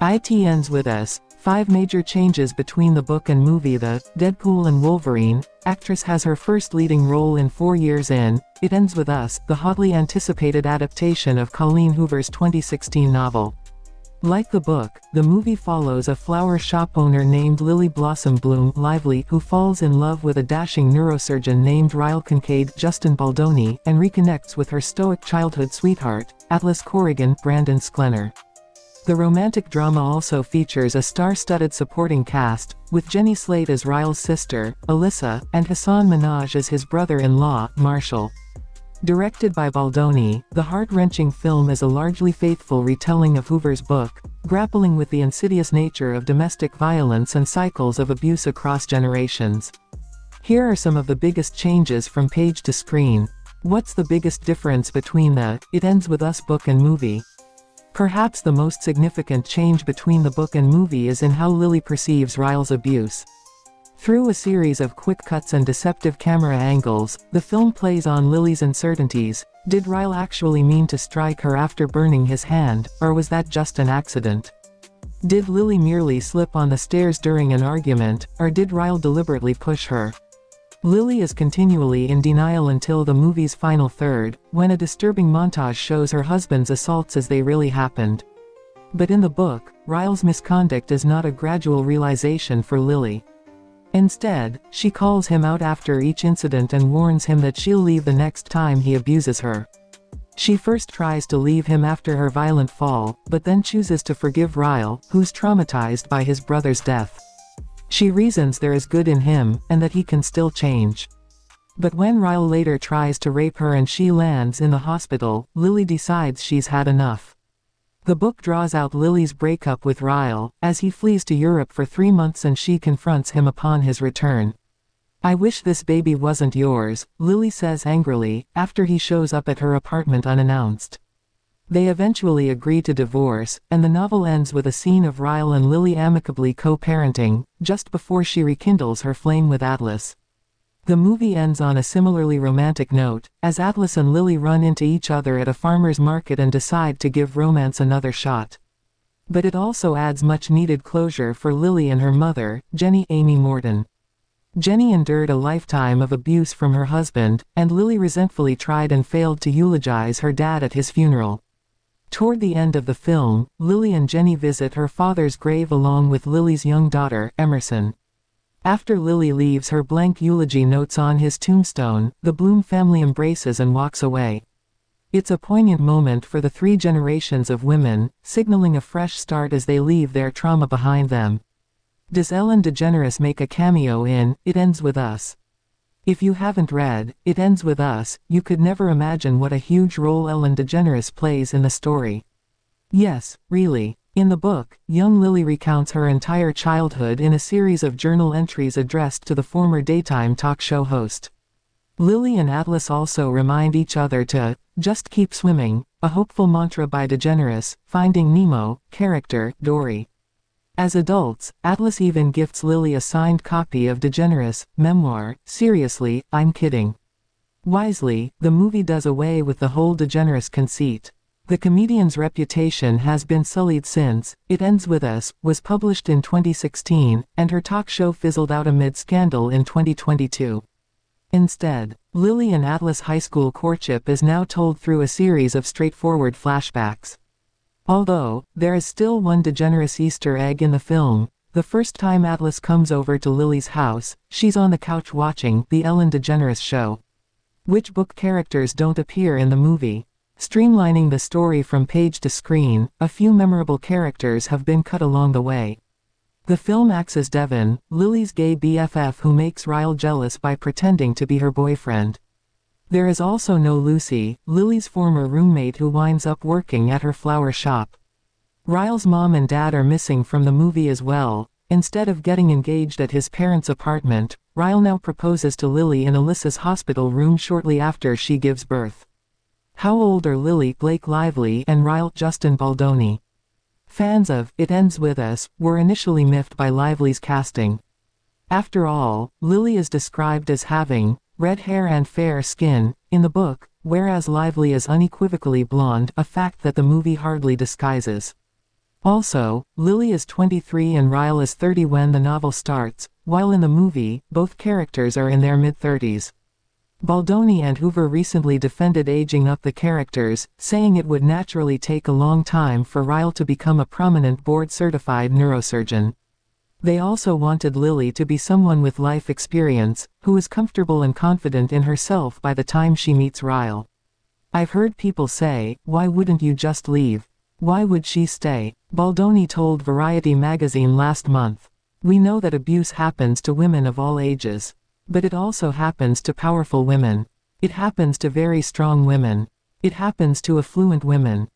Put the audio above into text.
IT ends with Us. Five major changes between the book and movie The Deadpool and Wolverine, actress has her first leading role in four years in, It Ends With Us, the hotly anticipated adaptation of Colleen Hoover's 2016 novel. Like the book, the movie follows a flower shop owner named Lily Blossom Bloom Lively who falls in love with a dashing neurosurgeon named Ryle Kincaid Justin Baldoni and reconnects with her stoic childhood sweetheart, Atlas Corrigan Brandon Sklenar. The romantic drama also features a star-studded supporting cast, with Jenny Slate as Ryle's sister, Alyssa, and Hasan Minhaj as his brother-in-law, Marshall. Directed by Baldoni, the heart-wrenching film is a largely faithful retelling of Hoover's book, grappling with the insidious nature of domestic violence and cycles of abuse across generations. Here are some of the biggest changes from page to screen. What's the biggest difference between the It Ends With Us book and movie? Perhaps the most significant change between the book and movie is in how Lily perceives Ryle's abuse. Through a series of quick cuts and deceptive camera angles, the film plays on Lily's uncertainties. Did Ryle actually mean to strike her after burning his hand, or was that just an accident? Did Lily merely slip on the stairs during an argument, or did Ryle deliberately push her? Lily is continually in denial until the movie's final third, when a disturbing montage shows her husband's assaults as they really happened. But in the book, Ryle's misconduct is not a gradual realization for Lily. Instead, she calls him out after each incident and warns him that she'll leave the next time he abuses her. She first tries to leave him after her violent fall, but then chooses to forgive Ryle, who's traumatized by his brother's death. She reasons there is good in him, and that he can still change. But when Ryle later tries to rape her and she lands in the hospital, Lily decides she's had enough. The book draws out Lily's breakup with Ryle, as he flees to Europe for three months and she confronts him upon his return. I wish this baby wasn't yours, Lily says angrily, after he shows up at her apartment unannounced. They eventually agree to divorce, and the novel ends with a scene of Ryle and Lily amicably co-parenting, just before she rekindles her flame with Atlas. The movie ends on a similarly romantic note, as Atlas and Lily run into each other at a farmer's market and decide to give romance another shot. But it also adds much needed closure for Lily and her mother, Jenny Amy Morton. Jenny endured a lifetime of abuse from her husband, and Lily resentfully tried and failed to eulogize her dad at his funeral. Toward the end of the film, Lily and Jenny visit her father's grave along with Lily's young daughter, Emerson. After Lily leaves her blank eulogy notes on his tombstone, the Bloom family embraces and walks away. It's a poignant moment for the three generations of women, signaling a fresh start as they leave their trauma behind them. Does Ellen DeGeneres make a cameo in It Ends With Us? If you haven't read It Ends With Us, you could never imagine what a huge role Ellen DeGeneres plays in the story. Yes, really. In the book, young Lily recounts her entire childhood in a series of journal entries addressed to the former daytime talk show host. Lily and Atlas also remind each other to just keep swimming, a hopeful mantra by DeGeneres, Finding Nemo, character, Dory. As adults, Atlas even gifts Lily a signed copy of DeGeneres' memoir, Seriously, I'm kidding. Wisely, the movie does away with the whole DeGeneres conceit. The comedian's reputation has been sullied since It Ends With Us was published in 2016, and her talk show fizzled out amid scandal in 2022. Instead, Lily and Atlas high school courtship is now told through a series of straightforward flashbacks. Although, there is still one DeGeneres Easter egg in the film, the first time Atlas comes over to Lily's house, she's on the couch watching The Ellen DeGeneres Show. Which book characters don't appear in the movie? Streamlining the story from page to screen, a few memorable characters have been cut along the way. The film acts as Devon, Lily's gay BFF who makes Ryle jealous by pretending to be her boyfriend. There is also no Lucy, Lily's former roommate who winds up working at her flower shop. Ryle's mom and dad are missing from the movie as well. Instead of getting engaged at his parents' apartment, Ryle now proposes to Lily in Alyssa's hospital room shortly after she gives birth. How Old Are Lily Blake Lively and Ryle Justin Baldoni. Fans of It Ends With Us were initially miffed by Lively's casting. After all, Lily is described as having red hair and fair skin in the book, whereas Lively is unequivocally blonde, a fact that the movie hardly disguises. Also, Lily is 23 and Ryle is 30 when the novel starts, while in the movie, both characters are in their mid-30s. Baldoni and Hoover recently defended aging up the characters, saying it would naturally take a long time for Ryle to become a prominent board-certified neurosurgeon. They also wanted Lily to be someone with life experience, who is comfortable and confident in herself by the time she meets Ryle. I've heard people say, why wouldn't you just leave? Why would she stay? Baldoni told Variety magazine last month. We know that abuse happens to women of all ages. But it also happens to powerful women. It happens to very strong women. It happens to affluent women.